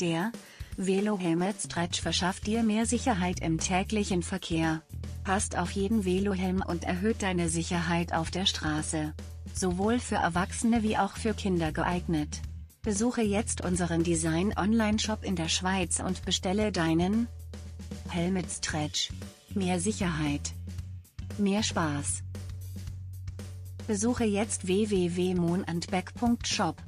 Der Velo Helmet Stretch verschafft dir mehr Sicherheit im täglichen Verkehr. Passt auf jeden Velohelm und erhöht deine Sicherheit auf der Straße. Sowohl für Erwachsene wie auch für Kinder geeignet. Besuche jetzt unseren Design-Online-Shop in der Schweiz und bestelle deinen Helmet Stretch. Mehr Sicherheit. Mehr Spaß. Besuche jetzt www.moonandback.shop.